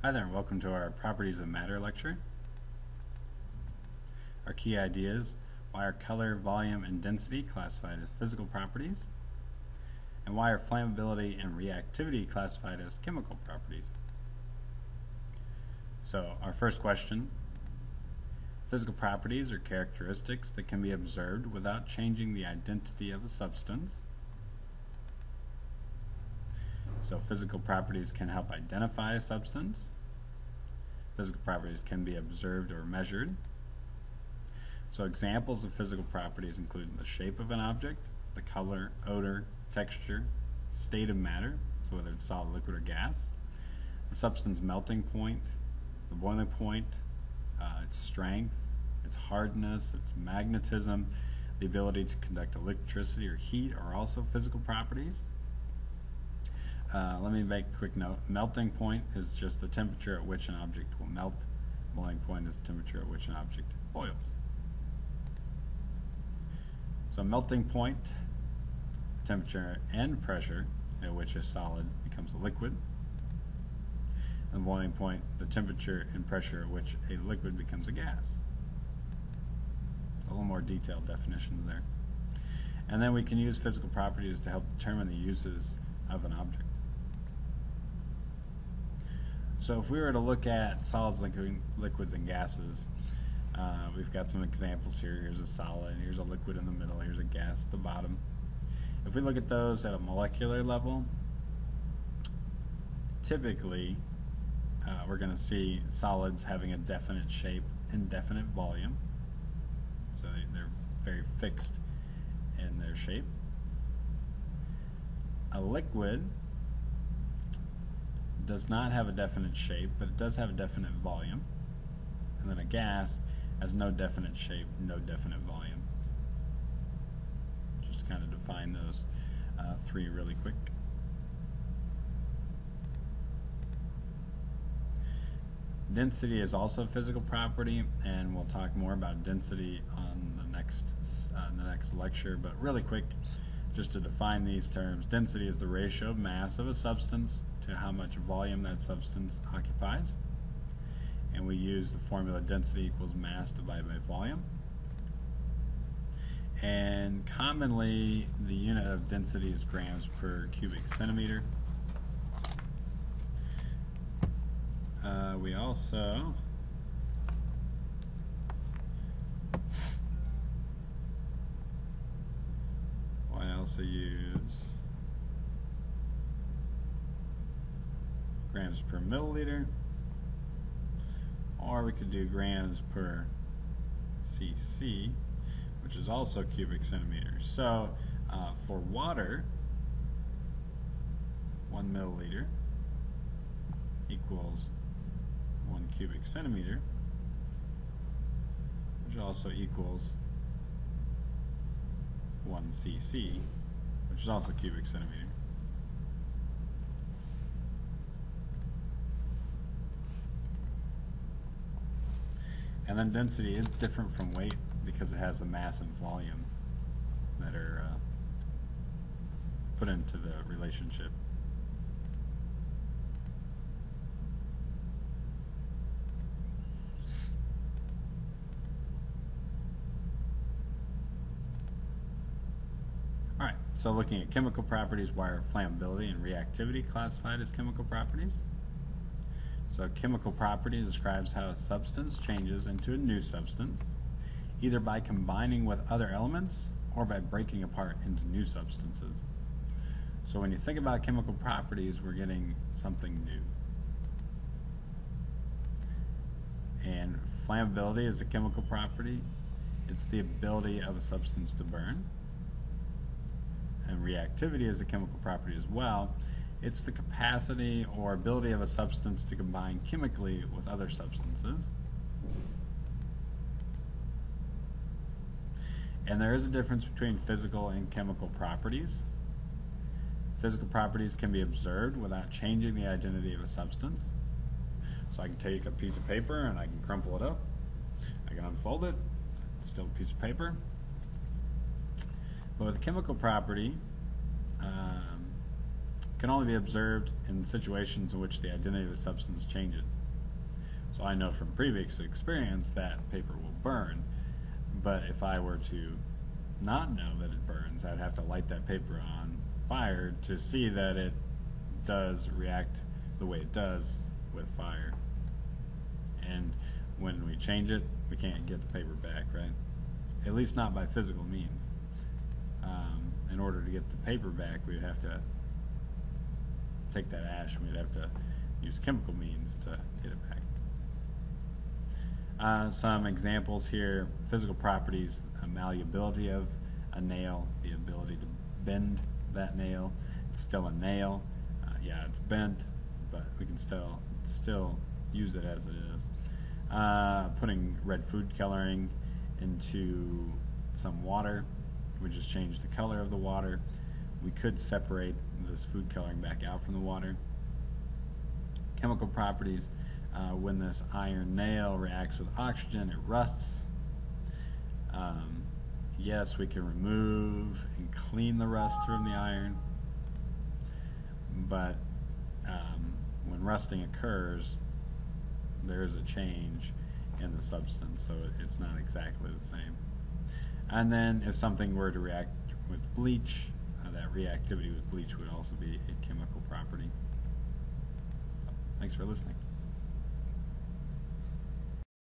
Hi there, and welcome to our Properties of Matter lecture. Our key ideas, why are color, volume, and density classified as physical properties, and why are flammability and reactivity classified as chemical properties. So our first question, physical properties are characteristics that can be observed without changing the identity of a substance. So physical properties can help identify a substance. Physical properties can be observed or measured. So examples of physical properties include the shape of an object, the color, odor, texture, state of matter, so whether it's solid, liquid, or gas, the substance melting point, the boiling point, uh, its strength, its hardness, its magnetism, the ability to conduct electricity or heat are also physical properties. Uh, let me make a quick note. Melting point is just the temperature at which an object will melt. Boiling point is the temperature at which an object boils. So melting point, temperature and pressure at which a solid becomes a liquid. And boiling point, the temperature and pressure at which a liquid becomes a gas. So a little more detailed definitions there. And then we can use physical properties to help determine the uses of an object. So if we were to look at solids, liquid, liquids, and gases, uh, we've got some examples here. Here's a solid, here's a liquid in the middle, here's a gas at the bottom. If we look at those at a molecular level, typically uh, we're going to see solids having a definite shape and definite volume. So they're very fixed in their shape. A liquid does not have a definite shape, but it does have a definite volume. And then a gas has no definite shape, no definite volume. Just kind of define those uh, three really quick. Density is also a physical property, and we'll talk more about density on the next uh, the next lecture. But really quick, just to define these terms, density is the ratio of mass of a substance to how much volume that substance occupies. And we use the formula density equals mass divided by volume. And commonly, the unit of density is grams per cubic centimeter. Uh, we also I also use? Grams per milliliter. Or we could do grams per cc which is also cubic centimeters. So uh, for water one milliliter equals one cubic centimeter which also equals 1 cc, which is also cubic centimeter. And then density is different from weight because it has the mass and volume that are uh, put into the relationship. Alright, so looking at chemical properties, why are flammability and reactivity classified as chemical properties? So chemical property describes how a substance changes into a new substance, either by combining with other elements or by breaking apart into new substances. So when you think about chemical properties, we're getting something new. And flammability is a chemical property. It's the ability of a substance to burn and reactivity is a chemical property as well. It's the capacity or ability of a substance to combine chemically with other substances. And there is a difference between physical and chemical properties. Physical properties can be observed without changing the identity of a substance. So I can take a piece of paper and I can crumple it up. I can unfold it. It's still a piece of paper. But with chemical property, um, can only be observed in situations in which the identity of the substance changes. So I know from previous experience that paper will burn, but if I were to not know that it burns, I'd have to light that paper on fire to see that it does react the way it does with fire. And when we change it, we can't get the paper back, right? At least not by physical means. Um, in order to get the paper back, we'd have to take that ash and we'd have to use chemical means to get it back. Uh, some examples here physical properties, malleability of a nail, the ability to bend that nail. It's still a nail. Uh, yeah, it's bent, but we can still still use it as it is. Uh, putting red food coloring into some water, we just change the color of the water. We could separate this food coloring back out from the water. Chemical properties, uh, when this iron nail reacts with oxygen, it rusts. Um, yes, we can remove and clean the rust from the iron, but um, when rusting occurs, there is a change in the substance, so it's not exactly the same. And then if something were to react with bleach, uh, that reactivity with bleach would also be a chemical property. So, thanks for listening.